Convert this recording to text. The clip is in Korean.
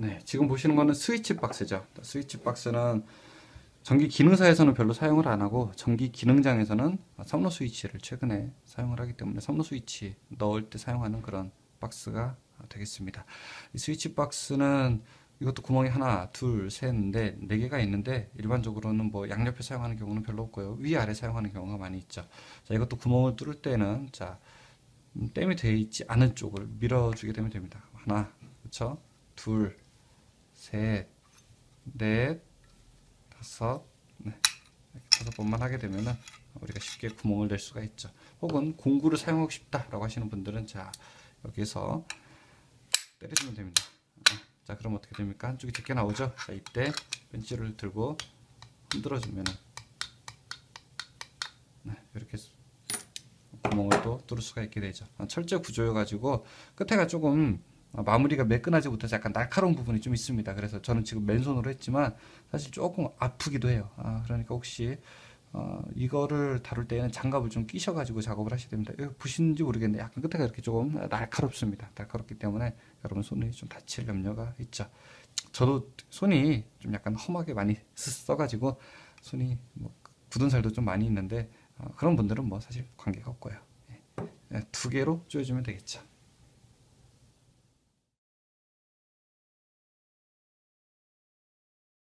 네, 지금 보시는 거는 스위치 박스죠. 스위치 박스는 전기 기능사에서는 별로 사용을 안 하고 전기 기능장에서는 삼로 스위치를 최근에 사용을 하기 때문에 삼로 스위치 넣을 때 사용하는 그런 박스가 되겠습니다. 이 스위치 박스는 이것도 구멍이 하나, 둘, 셋, 넷, 네 개가 있는데 일반적으로는 뭐 양옆에 사용하는 경우는 별로 없고요. 위 아래 사용하는 경우가 많이 있죠. 자, 이것도 구멍을 뚫을 때는 자, 음, 땜이 되어 있지 않은 쪽을 밀어주게 되면 됩니다. 하나, 그렇죠? 둘, 셋, 넷, 다섯, 네. 다섯 번만 하게 되면은 우리가 쉽게 구멍을 낼 수가 있죠. 혹은 공구를 사용하고 싶다라고 하시는 분들은 자 여기서 때려주면 됩니다. 네. 자 그럼 어떻게 됩니까? 한쪽이 제껴 나오죠. 자 이때 벤치를 들고 흔들어주면은 네, 이렇게 구멍을 또 뚫을 수가 있게 되죠. 철제 구조여 가지고 끝에가 조금 마무리가 매끈하지 못해서 약간 날카로운 부분이 좀 있습니다. 그래서 저는 지금 맨손으로 했지만 사실 조금 아프기도 해요. 아, 그러니까 혹시 어, 이거를 다룰 때에는 장갑을 좀 끼셔가지고 작업을 하셔야 됩니다. 보시는지 모르겠는데 약간 끝에가 이렇게 조금 날카롭습니다. 날카롭기 때문에 여러분 손이 좀 다칠 염려가 있죠. 저도 손이 좀 약간 험하게 많이 써가지고 손이 뭐 굳은 살도 좀 많이 있는데 어, 그런 분들은 뭐 사실 관계가 없고요. 예. 예, 두 개로 조여주면 되겠죠.